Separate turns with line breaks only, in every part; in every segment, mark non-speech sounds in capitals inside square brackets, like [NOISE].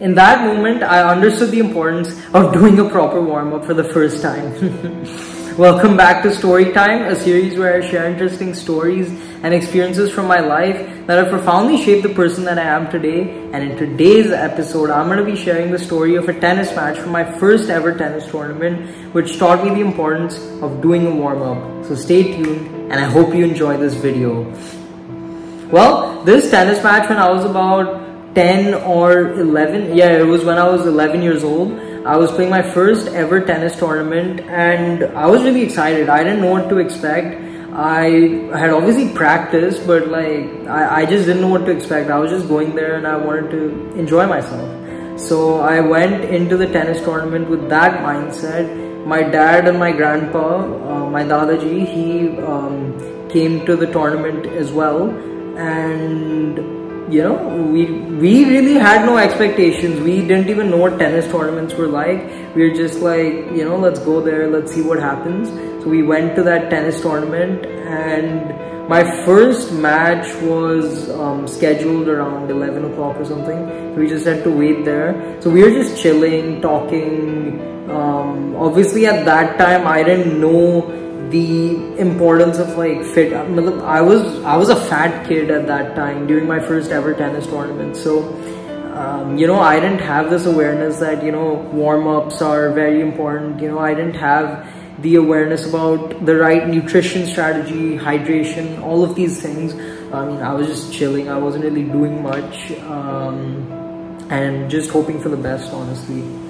in that moment, I understood the importance of doing a proper warm up for the first time. [LAUGHS] Welcome back to Story Time, a series where I share interesting stories and experiences from my life that have profoundly shaped the person that I am today. And in today's episode, I'm going to be sharing the story of a tennis match from my first ever tennis tournament, which taught me the importance of doing a warm up. So stay tuned, and I hope you enjoy this video. Well, this tennis match when I was about 10 or 11 yeah it was when i was 11 years old. I was playing my first ever tennis tournament and i was really excited. I didn't know what to expect. I had obviously practiced but like I, I just didn't know what to expect. I was just going there and i wanted to enjoy myself. So i went into the tennis tournament with that mindset. My dad and my grandpa uh, my dadaji he um, came to the tournament as well. And you know we we really had no expectations. We didn't even know what tennis tournaments were like. We were just like you know let's go there let's see what happens. So we went to that tennis tournament and my first match was um, scheduled around 11 o'clock or something. We just had to wait there. So we were just chilling talking. Um, obviously at that time i didn't know the importance of like fit I was I was a fat kid at that time during my first ever tennis tournament. So um, you know I didn't have this awareness that you know warm-ups are very important. You know I didn't have the awareness about the right nutrition strategy hydration all of these things. I mean I was just chilling. I wasn't really doing much um, and just hoping for the best honestly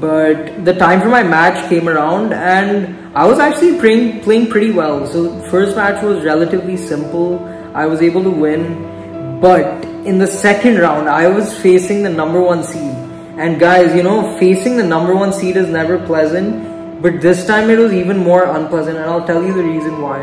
but the time for my match came around and I was actually playing, playing pretty well. So first match was relatively simple. I was able to win. But in the second round, I was facing the number one seed. And guys, you know, facing the number one seed is never pleasant. But this time it was even more unpleasant and I'll tell you the reason why.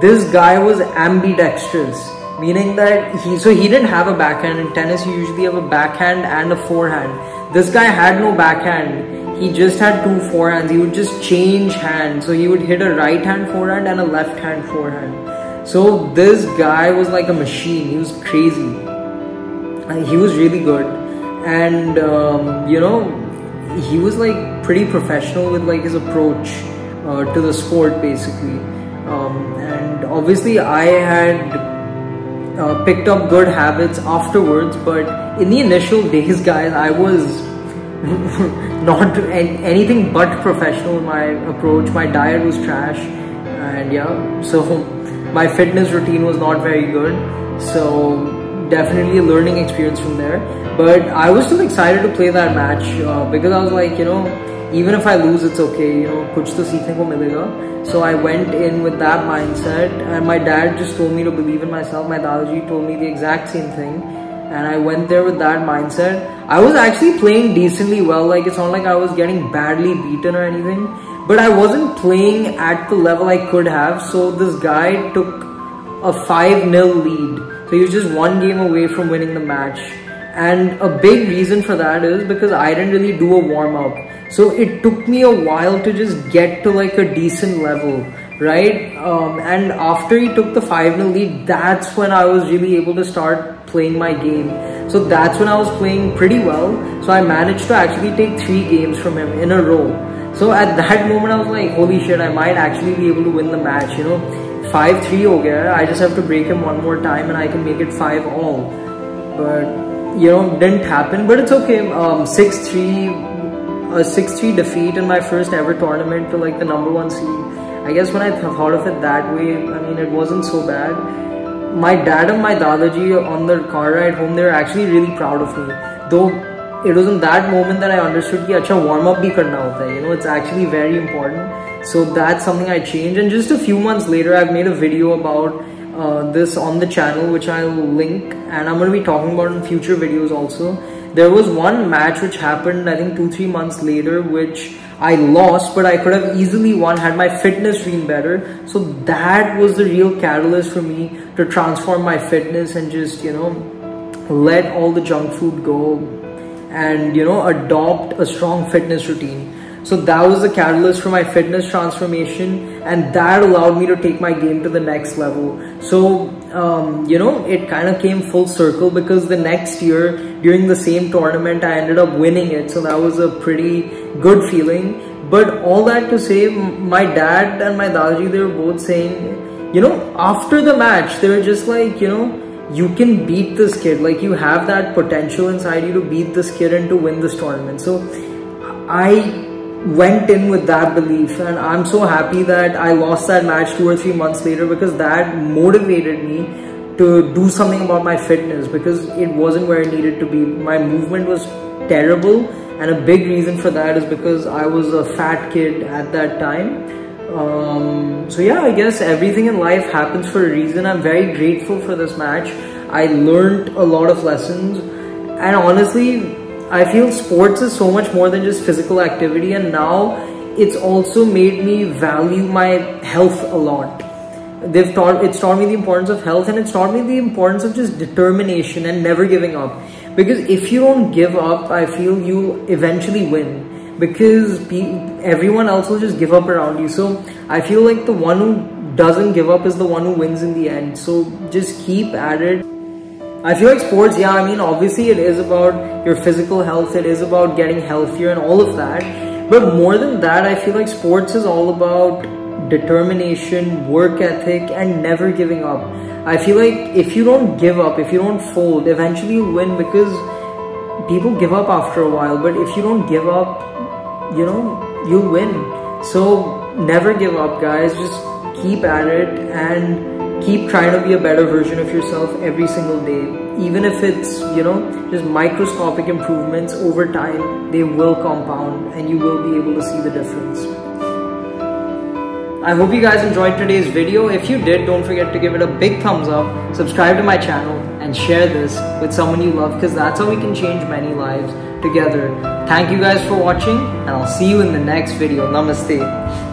This guy was ambidextrous meaning that he so he didn't have a backhand in tennis you usually have a backhand and a forehand this guy had no backhand. He just had two forehands. He would just change hands. So he would hit a right hand forehand and a left hand forehand. So this guy was like a machine. He was crazy. He was really good. And, um, you know, he was like pretty professional with like his approach uh, to the sport basically. Um, and obviously I had uh, picked up good habits afterwards but in the initial days guys i was [LAUGHS] not anything but professional. In my approach my diet was trash and yeah so [LAUGHS] my fitness routine was not very good. So definitely a learning experience from there. But i was still excited to play that match uh, because i was like you know even if I lose, it's okay, you know, kuch to seekhne ko milega. So I went in with that mindset and my dad just told me to believe in myself. My dadaji told me the exact same thing. And I went there with that mindset. I was actually playing decently well. Like it's not like I was getting badly beaten or anything. But I wasn't playing at the level I could have. So this guy took a 5-0 lead. So he was just one game away from winning the match. And a big reason for that is because I didn't really do a warm up. So it took me a while to just get to like a decent level, right? Um, and after he took the 5 0 lead, that's when I was really able to start playing my game. So that's when I was playing pretty well. So I managed to actually take three games from him in a row. So at [LAUGHS] that moment, I was like, holy shit, I might actually be able to win the match, you know? 5 3 okay, I just have to break him one more time and I can make it 5 all. But, you know, didn't happen. But it's okay. Um, 6 3 a 6-3 defeat in my first ever tournament to like the number one seed. I guess when I thought of it that way, I mean, it wasn't so bad. My dad and my dadaji on the car ride home, they were actually really proud of me. Though it was in that moment that I understood that acha warm up bhi karna hota. You know, it's actually very important. So that's something I changed. And just a few months later, I've made a video about uh, this on the channel, which I'll link, and I'm going to be talking about in future videos also there was one match which happened, I think two, three months later, which I lost, but I could have easily won had my fitness been better. So that was the real catalyst for me to transform my fitness and just, you know, let all the junk food go and, you know, adopt a strong fitness routine. So that was the catalyst for my fitness transformation, and that allowed me to take my game to the next level. So, um, you know, it kind of came full circle because the next year, during the same tournament, I ended up winning it. So that was a pretty good feeling. But all that to say, my dad and my daji, they were both saying, you know, after the match, they were just like, you know, you can beat this kid. Like you have that potential inside you to beat this kid and to win this tournament. So I went in with that belief and I'm so happy that I lost that match two or three months later because that motivated me to do something about my fitness because it wasn't where it needed to be. My movement was terrible and a big reason for that is because I was a fat kid at that time. Um, so yeah, I guess everything in life happens for a reason. I'm very grateful for this match. I learned a lot of lessons and honestly I feel sports is so much more than just physical activity and now it's also made me value my health a lot. They've taught, it's taught me the importance of health and it's taught me the importance of just determination and never giving up. Because if you don't give up, I feel you eventually win. Because everyone else will just give up around you. So I feel like the one who doesn't give up is the one who wins in the end. So just keep at it. I feel like sports, yeah, I mean, obviously it is about your physical health, it is about getting healthier and all of that. But more than that, I feel like sports is all about determination, work ethic, and never giving up. I feel like if you don't give up, if you don't fold, eventually you win because people give up after a while. But if you don't give up, you know, you'll win. So never give up, guys. Just keep at it and keep trying to be a better version of yourself every single day even if it's you know just microscopic improvements over time they will compound and you will be able to see the difference I hope you guys enjoyed today's video. If you did, don't forget to give it a big thumbs up, subscribe to my channel, and share this with someone you love because that's how we can change many lives together. Thank you guys for watching, and I'll see you in the next video. Namaste.